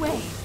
way.